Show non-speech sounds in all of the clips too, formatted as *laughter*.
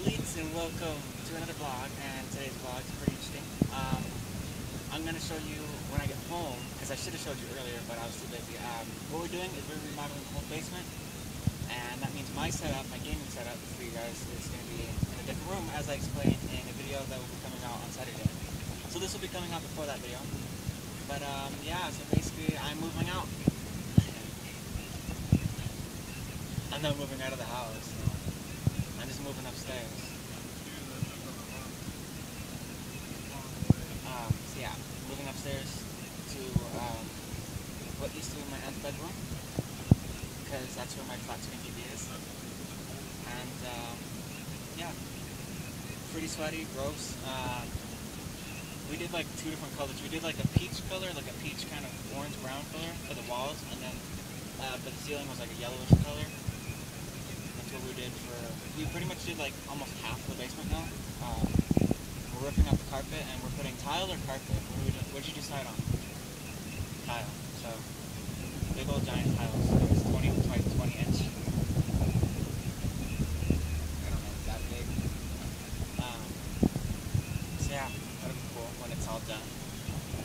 leads and welcome to another vlog and today's vlog is pretty interesting. Um, I'm going to show you when I get home, because I should have showed you earlier but I was too busy. Um, what we're doing is we're remodeling the whole basement and that means my setup, my gaming setup for you guys is going to be in a different room as I explained in a video that will be coming out on Saturday. So this will be coming out before that video. But um, yeah, so basically I'm moving out. *laughs* I'm not moving out of the house. So moving upstairs. Um, so yeah, moving upstairs to um, what used to be my aunt's bedroom because that's where my flat screen TV is. And um, yeah, pretty sweaty, gross. Um, we did like two different colors. We did like a peach color, like a peach kind of orange brown color for the walls, and then uh, but the ceiling was like a yellowish color. What we did for. We pretty much did like almost half the basement now. Um, we're ripping out the carpet and we're putting tile or carpet. What did we do? What did you decide on? Tile. So big old giant tiles. It was 20 by 20 inch. I don't know, that big. Um, so yeah, that'll be cool when it's all done.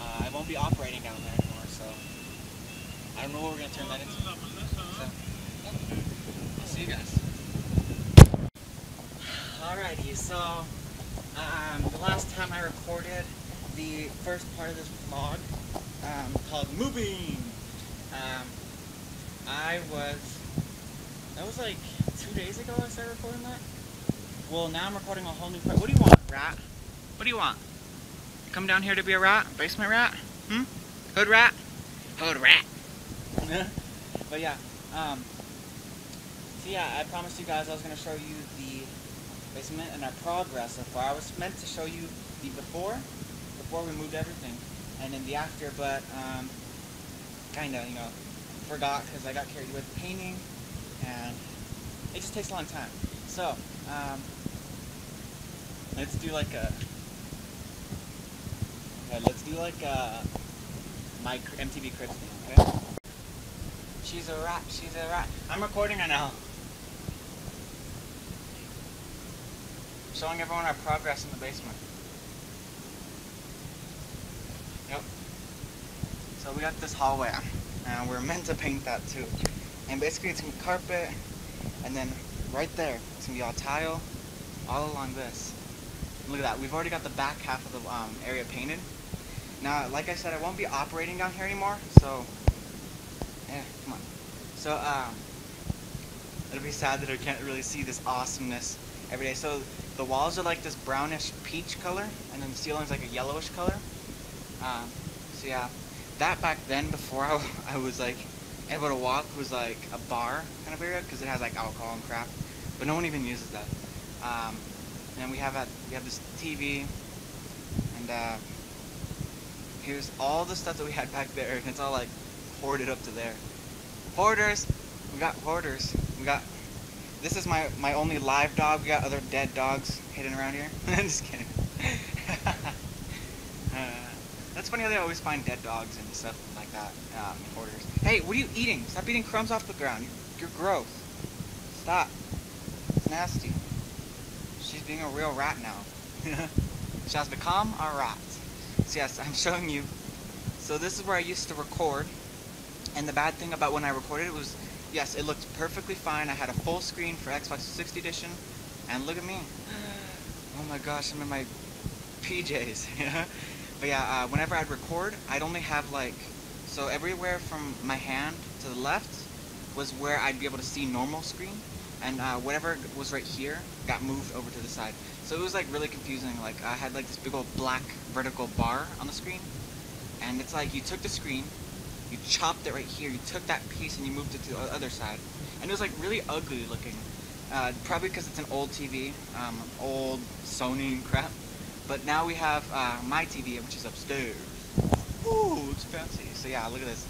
Uh, I won't be operating down there anymore, so I don't know what we're gonna turn that into. So, yeah. I'll see you guys. Alrighty, so um, the last time I recorded the first part of this vlog um, called Moving, um, I was, that was like two days ago I started recording that. Well, now I'm recording a whole new part. What do you want, rat? What do you want? Come down here to be a rat? Basement rat? Hmm? Hood rat? Hood rat. *laughs* but yeah, um, so yeah, I promised you guys I was going to show you the basement and our progress so far. I was meant to show you the before, before we moved everything, and then the after, but um, kind of, you know, forgot because I got carried with painting, and it just takes a long time. So, um, let's do like a, okay, let's do like a, my MTV Cribs thing, okay? She's a rat, she's a rat. I'm recording right now. Showing everyone our progress in the basement. Yep. So we got this hallway, and we're meant to paint that too. And basically it's gonna be carpet, and then right there, it's gonna be all tile, all along this. Look at that, we've already got the back half of the um, area painted. Now, like I said, I won't be operating down here anymore, so, yeah, come on. So, um, it'll be sad that I can't really see this awesomeness every day. So, the walls are like this brownish peach color, and then the ceiling's like a yellowish color. Um, so yeah, that back then, before *laughs* I, I was like able to walk, was like a bar kind of area because it has like alcohol and crap, but no one even uses that. Um, and we have a, we have this TV, and uh, here's all the stuff that we had back there, and it's all like hoarded up to there. Hoarders, we got hoarders. We got this is my, my only live dog. We got other dead dogs hidden around here. *laughs* I'm just kidding. *laughs* uh, that's funny how they always find dead dogs and stuff like that um, in hoarders. Hey, what are you eating? Stop eating crumbs off the ground. You're, you're gross. Stop. It's nasty. She's being a real rat now. *laughs* she has become a rat. So yes, I'm showing you. So this is where I used to record. And the bad thing about when I recorded it was yes, it looked perfectly fine. I had a full screen for Xbox 60 edition, and look at me. *sighs* Oh my gosh, I'm in my PJs. *laughs* but yeah, uh, whenever I'd record, I'd only have like, so everywhere from my hand to the left was where I'd be able to see normal screen, and uh, whatever was right here got moved over to the side. So it was like really confusing. Like I had like this big old black vertical bar on the screen, and it's like you took the screen, you chopped it right here, you took that piece and you moved it to the other side. And it was like really ugly looking. Uh, probably because it's an old TV, um, old Sony crap. But now we have uh, my TV, which is upstairs. Ooh, it's fancy. So yeah, look at this.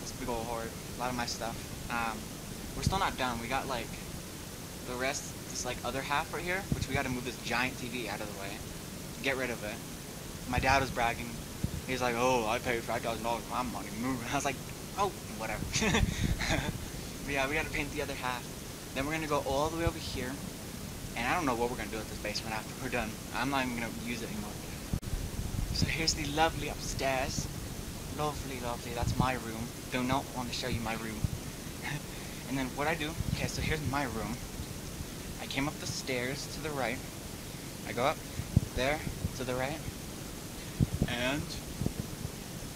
This big old hoard. A lot of my stuff. Um, we're still not done. We got like the rest, this like other half right here, which we got to move this giant TV out of the way. Get rid of it. My dad was bragging He's like, oh, I paid five thousand dollars for my money. *laughs* I was like, oh, whatever. *laughs* but yeah, we gotta paint the other half. Then we're gonna go all the way over here, And I don't know what we're gonna do with this basement after we're done. I'm not even gonna use it anymore. So here's the lovely upstairs. Lovely, lovely. That's my room. Do not want to show you my room. *laughs* and then what I do, okay, so here's my room. I came up the stairs to the right. I go up there to the right. And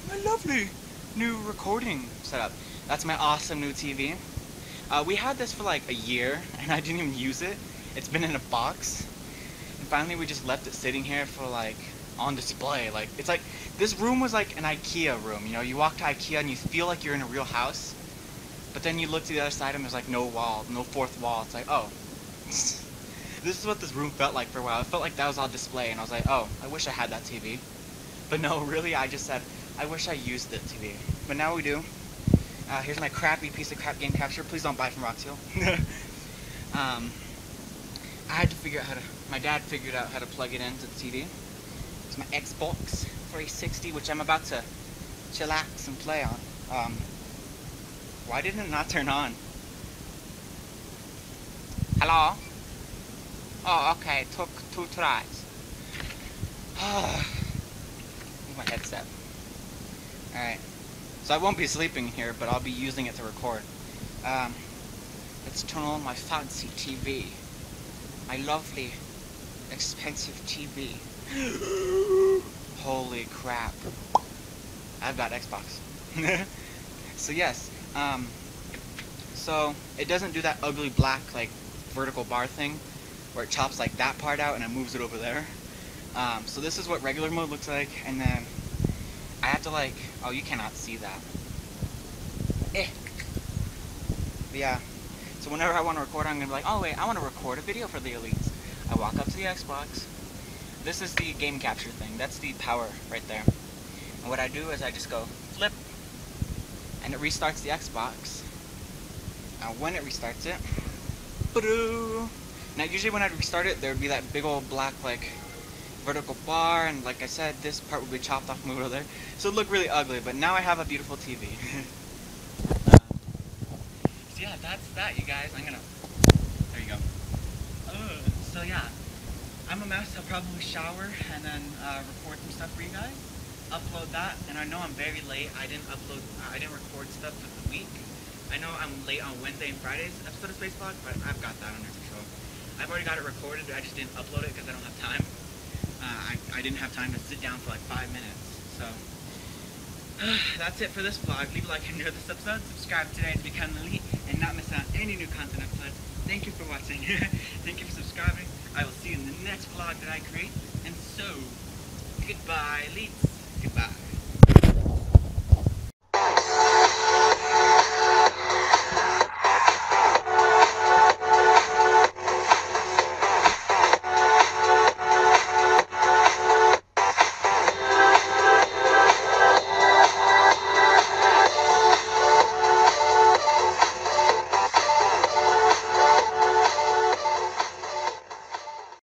my lovely new recording setup. That's my awesome new TV. Uh, we had this for like a year *laughs* and I didn't even use it. It's been in a box. And finally we just left it sitting here for like on display. Like it's like this room was like an IKEA room. You know, you walk to IKEA and you feel like you're in a real house. But then you look to the other side and there's like no wall, no fourth wall. It's like, oh. *laughs* this is what this room felt like for a while. It felt like that was on display and I was like, oh, I wish I had that TV. But no, really, I just said, I wish I used the TV. But now we do. Uh, here's my crappy piece of crap game capture. Please don't buy from Roxio. *laughs* um, I had to figure out how to, my dad figured out how to plug it into the TV. It's my Xbox 360, which I'm about to chillax and play on. Um, why didn't it not turn on? Hello? Oh, okay, took two tries. *sighs* *sighs* my headset. Alright. So I won't be sleeping here, but I'll be using it to record. Um, let's turn on my fancy TV. My lovely, expensive TV. *gasps* Holy crap. I've got Xbox. *laughs* so yes, um, so it doesn't do that ugly black, like, vertical bar thing, where it chops, like, that part out and it moves it over there. Um, so this is what regular mode looks like, and then I have to like, oh, you cannot see that. Eh. But yeah. So whenever I want to record, I'm to be like, oh wait, I want to record a video for the Elites. I walk up to the Xbox. This is the game capture thing. That's the power right there. And what I do is I just go flip, and it restarts the Xbox. Now when it restarts it, now usually when I restart it, there would be that big old black like vertical bar, and like I said, this part would be chopped off moved over there. So it looked really ugly, but now I have a beautiful TV. *laughs* um, so yeah, that's that, you guys. I'm gonna, there you go. Uh, so yeah, I'm a mess. I'll probably shower and then uh, record some stuff for you guys. Upload that, and I know I'm very late. I didn't upload, uh, I didn't record stuff for the week. I know I'm late on Wednesday and Friday's episode of Space Vlog, but I've got that under control. I've already got it recorded, I just didn't upload it because I don't have time uh, I, I didn't have time to sit down for like five minutes. So *sighs* that's it for this vlog. Leave a like if you enjoyed this episode. Subscribe today to become elite and not miss out any new content episodes. Thank you for watching. *laughs* Thank you for subscribing. I will see you in the next vlog that I create. And so, goodbye, elites.